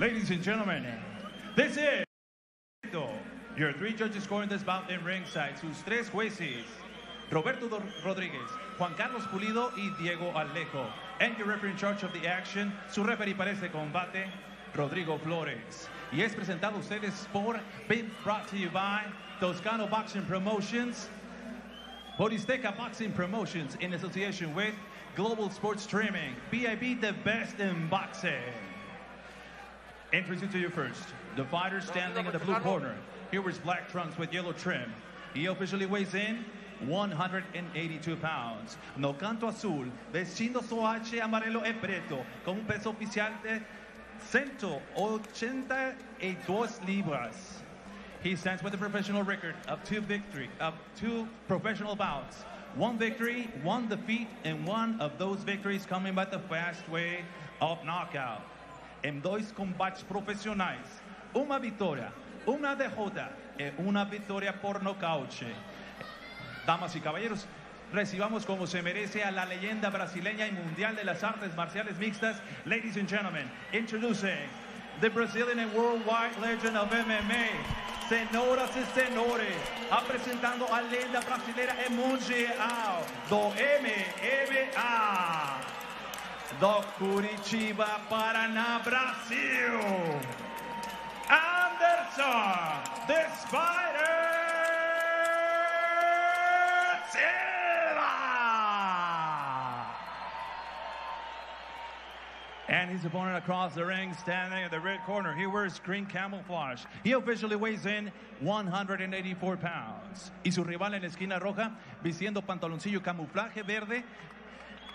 Ladies and gentlemen, this is your three judges scoring this bout in ringside. Sus tres jueces, Roberto Rodríguez, Juan Carlos Pulido y Diego Alejo. And your referee in charge of the action, su referee para este combate, Rodrigo Flores. Y es presentado a ustedes por, been brought to you by Toscano Boxing Promotions, Borizteca Boxing Promotions in association with Global Sports Streaming, BIB, the best in boxing. Introducing to you first, the fighter standing in the blue corner. Here is black trunks with yellow trim. He officially weighs in 182 pounds. No canto azul, vestindo su H amarelo e preto, con un peso oficial de 182 libras. He stands with a professional record of two victory, of two professional bouts. One victory, one defeat, and one of those victories coming by the fast way of knockout. En dos combates profissionais, uma vitória, uma derrota e uma vitória por nocaute. Damas y caballeros, recibamos como se merece a la leyenda brasileña y mundial de las artes marciales mixtas. Ladies and gentlemen, introducing the Brazilian and worldwide legend of MMA. Senhoras e senhores, apresentando a lenda brasileira e mundial do. Do Curitiba, Paraná, Brasil. Anderson, the Spider Silva. And his opponent across the ring, standing at the red corner. He wears green camouflage. He officially weighs in 184 pounds. Y su rival en la esquina roja, vistiendo pantaloncillo camuflaje verde,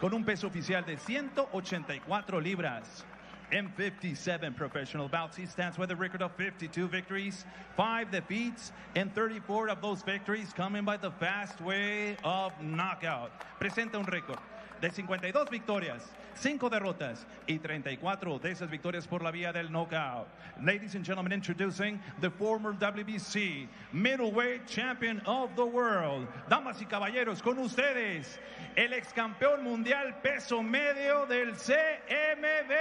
con un peso oficial de 184 libras. In 57 professional bouts, he stands with a record of 52 victories, 5 defeats, and 34 of those victories coming by the fast way of knockout. Presenta un récord de 52 victorias, 5 derrotas y 34 de esas victorias por la vía del knockout. Ladies and gentlemen, introducing the former WBC middleweight champion of the world. Damas y caballeros, con ustedes, el ex campeón mundial peso medio del CMB.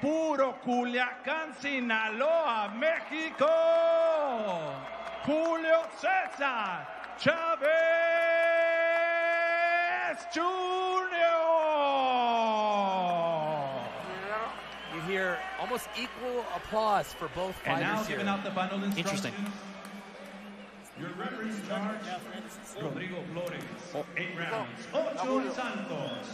Puro Culiacán, Sinaloa, México. Julio César Chávez Jr. You hear almost equal applause for both And now fighters here. giving out the final instructions. Interesting. Your referee in charge, Rodrigo Flores. Eight rounds. Ocho Santos.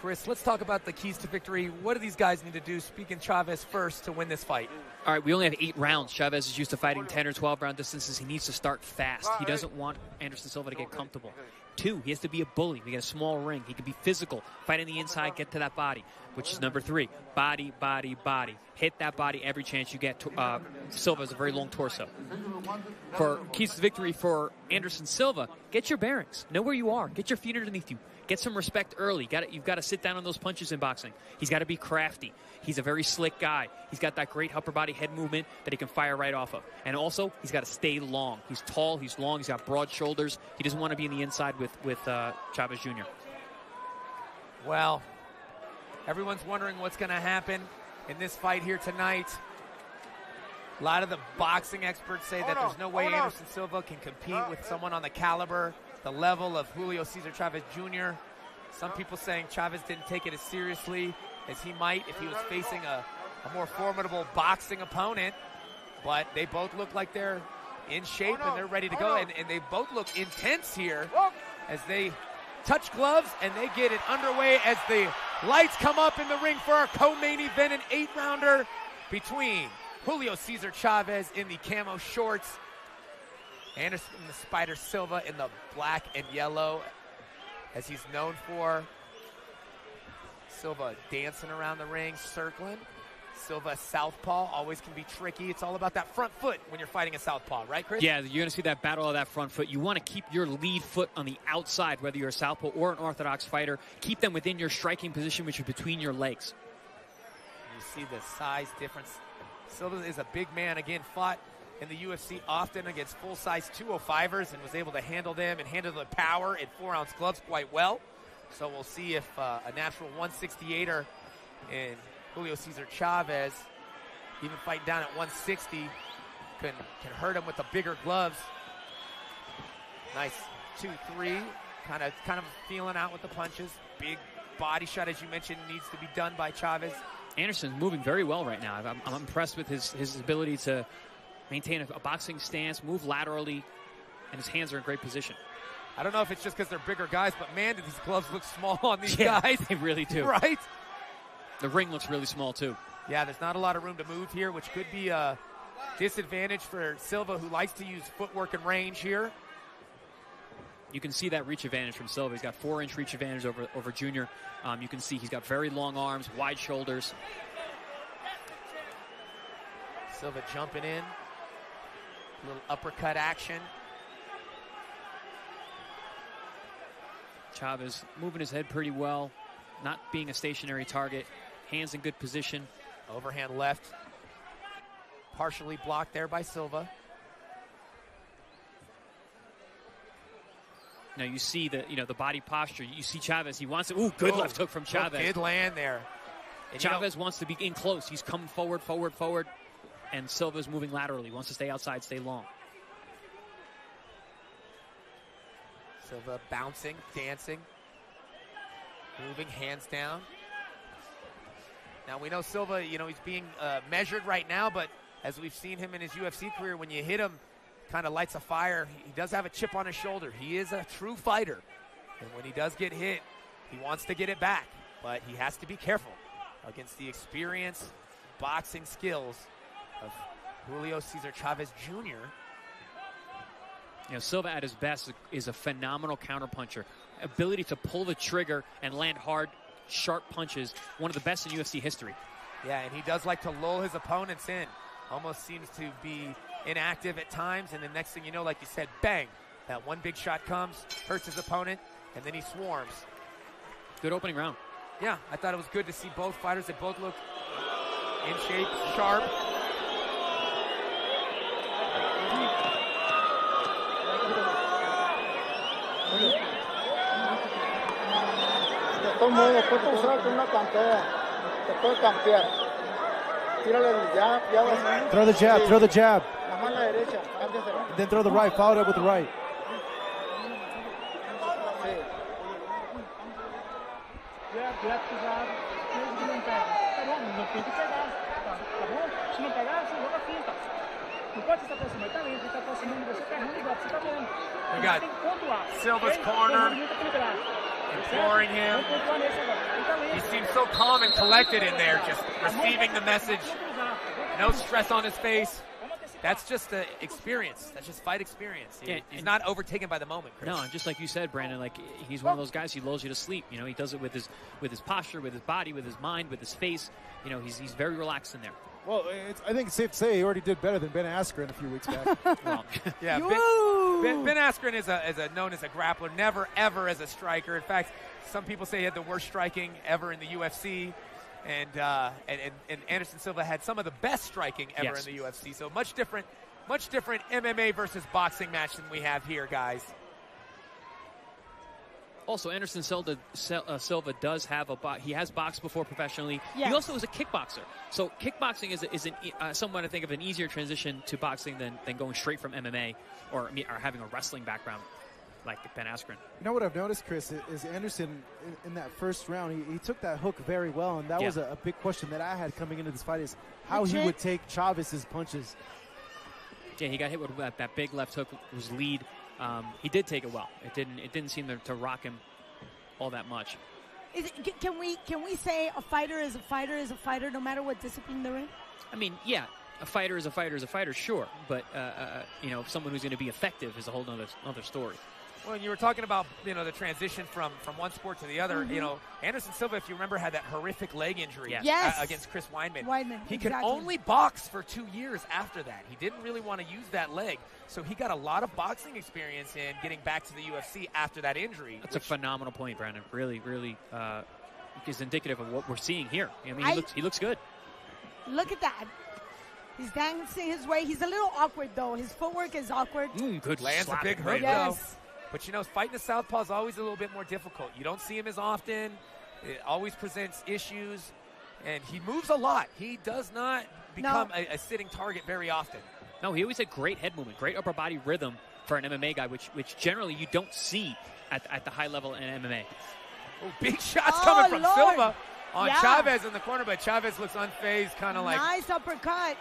Chris, let's talk about the keys to victory. What do these guys need to do, speaking Chavez first, to win this fight? All right, we only have eight rounds. Chavez is used to fighting 10 or 12 round distances. He needs to start fast. He doesn't want Anderson Silva to get comfortable. Two, he has to be a bully. We get a small ring. He can be physical, fight on the inside, get to that body, which is number three. Body, body, body. Hit that body every chance you get. To, uh, Silva has a very long torso. For keys to victory for Anderson Silva, get your bearings. Know where you are. Get your feet underneath you. Get some respect early. Got You've got to sit down on those punches in boxing. He's got to be crafty. He's a very slick guy. He's got that great upper body head movement that he can fire right off of. And also, he's got to stay long. He's tall. He's long. He's got broad shoulders. He doesn't want to be in the inside with with uh, Chavez Jr. Well, everyone's wondering what's going to happen in this fight here tonight. A lot of the boxing experts say that there's no way Anderson Silva can compete with someone on the caliber, the level of Julio Cesar Chavez Jr. Some people saying Chavez didn't take it as seriously as he might if he was facing a, a more formidable boxing opponent. But they both look like they're in shape and they're ready to go. And, and they both look intense here as they touch gloves and they get it underway as the lights come up in the ring for our co-main event, an eight-rounder between Julio Cesar Chavez in the camo shorts, Anderson the Spider Silva in the black and yellow, as he's known for. Silva dancing around the ring, circling. Silva southpaw always can be tricky. It's all about that front foot when you're fighting a southpaw, right, Chris? Yeah, you're going to see that battle of that front foot. You want to keep your lead foot on the outside, whether you're a southpaw or an orthodox fighter. Keep them within your striking position, which is between your legs. You see the size difference. Silva is a big man. Again, fought in the UFC often against full-size 205ers and was able to handle them and handle the power in four-ounce gloves quite well. So we'll see if uh, a natural 168er And Julio Cesar Chavez, even fighting down at 160, can, can hurt him with the bigger gloves. Nice two, three. Kind of, kind of feeling out with the punches. Big body shot, as you mentioned, needs to be done by Chavez. Anderson's moving very well right now. I'm, I'm impressed with his, his ability to maintain a, a, boxing stance, move laterally, and his hands are in great position. I don't know if it's just because they're bigger guys, but man, do these gloves look small on these yeah, guys. They really do. Right? The ring looks really small, too. Yeah, there's not a lot of room to move here, which could be a disadvantage for Silva, who likes to use footwork and range here you can see that reach advantage from Silva. He's got four inch reach advantage over, over Junior. Um, you can see he's got very long arms, wide shoulders. Silva jumping in. A little uppercut action. Chavez moving his head pretty well, not being a stationary target. Hands in good position. Overhand left. Partially blocked there by Silva. Now you see the you know the body posture. You see Chavez. He wants it. Ooh, good oh, left hook from Chavez. Good land there. And Chavez you know, wants to be in close. He's coming forward, forward, forward, and Silva's moving laterally. Wants to stay outside, stay long. Silva bouncing, dancing, moving, hands down. Now we know Silva. You know he's being uh, measured right now, but as we've seen him in his UFC career, when you hit him kind of lights a fire. He does have a chip on his shoulder. He is a true fighter. And when he does get hit, he wants to get it back. But he has to be careful against the experience, boxing skills of Julio Cesar Chavez Jr. You know, Silva at his best is a phenomenal counterpuncher. Ability to pull the trigger and land hard, sharp punches, one of the best in UFC history. Yeah, and he does like to lull his opponents in. Almost seems to be inactive at times, and the next thing you know, like you said, bang, that one big shot comes, hurts his opponent, and then he swarms. Good opening round. Yeah, I thought it was good to see both fighters. They both look in shape, sharp. Toma y después te usas con una pantalla. Después campear. Tírale el jab, ya vas. Throw the jab, throw the jab. La mano derecha, cámbiasela. Then throw the right, follow up with the right. Sí. Jab, jab, tu jab. Tienes que no. Tá bom, não tem que pegar. Tá, bom? Se não pegar, você joga finta. Não pode se aproximar, tá lento, tá aproximando, você tá errando igual, Silva's corner. Imploring him. He seems so calm and collected in there, just receiving the message. No stress on his face. That's just the experience. That's just fight experience. He, yeah, he's not overtaken by the moment. Chris. No, just like you said, Brandon, like he's one of those guys who lulls you to sleep. You know, he does it with his with his posture, with his body, with his mind, with his face. You know, he's he's very relaxed in there. Well, I think it's safe to say he already did better than Ben Askren a few weeks back. well, yeah, ben, ben, ben, Askren is a, is a known as a grappler, never ever as a striker. In fact, some people say he had the worst striking ever in the UFC and, uh, and, and, and Anderson Silva had some of the best striking ever yes. in the UFC. So much different, much different MMA versus boxing match than we have here, guys. Also, Anderson Silva, uh, Silva does have a bo- he has boxed before professionally. Yes. He also is a kickboxer. So kickboxing is, a, is an, uh, somewhat I think of an easier transition to boxing than, than going straight from MMA or, or having a wrestling background like Ben Askren. You know what I've noticed, Chris, is Anderson in, in that first round, he, he, took that hook very well, and that yeah. was a, a, big question that I had coming into this fight is how he would take Chavez's punches. Yeah, he got hit with that, that big left hook was lead. Um, he did take it well. It didn't. It didn't seem to, to rock him all that much. It, can we can we say a fighter is a fighter is a fighter no matter what discipline they're in? I mean, yeah, a fighter is a fighter is a fighter, sure, but uh, uh, you know, someone who's going to be effective is a whole other other story. Well, you were talking about you know the transition from from one sport to the other. Mm-hmm. You know, Anderson Silva, if you remember, had that horrific leg injury yes. yes. against Chris Weidman. Weidman, he exactly. could only box for two years after that. He didn't really want to use that leg, so he got a lot of boxing experience in getting back to the UFC after that injury. That's which, a phenomenal point, Brandon. Really, really uh, is indicative of what we're seeing here. I mean, he I, looks he looks good. Look at that. He's dancing his way. He's a little awkward though. His footwork is awkward. Mm, good. Lands a big hook yes. though. But you know, fighting a southpaw is always a little bit more difficult. You don't see him as often. It always presents issues. and he moves a lot. He does not become no. a, a sitting target very often. No, he always had great head movement, great upper body rhythm for an MMA guy, which which generally you don't see at, at the high level in MMA. Oh, big shots oh, coming from Lord. Silva on yeah. Chavez in the corner, but Chavez looks unfazed, kind of like nice uppercut.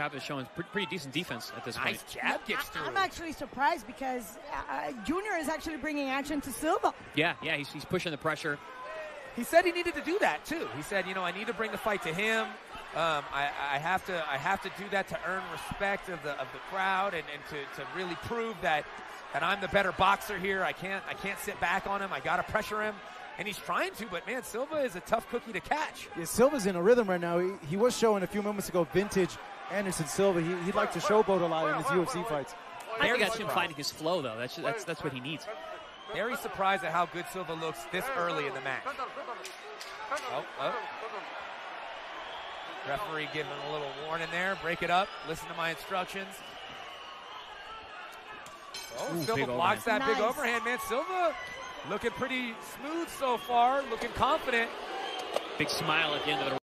Chavez showing pretty decent defense at this nice point. jab gets through. I'm actually surprised because uh, Junior is actually bringing action to Silva. Yeah, yeah, he's, he's pushing the pressure. He said he needed to do that too. He said, you know, I need to bring the fight to him. Um, I, I, have to I have to do that to earn respect of the of the crowd and, and to, to really prove that that I'm the better boxer here. I can't I can't sit back on him. I got to pressure him. And he's trying to, but man, Silva is a tough cookie to catch. Yeah, Silva's in a rhythm right now. He, he was showing a few moments ago vintage Anderson Silva. He, would like to showboat a lot in his UFC fights. I think that's him finding his flow, though. That's, that's, that's what he needs. Very surprised at how good Silva looks this early in the match. Oh, oh. Referee giving a little warning there. Break it up. Listen to my instructions. Oh, Ooh, Silva blocks overhand. that nice. big overhand, man. Silva looking pretty smooth so far, looking confident. Big smile at the end of the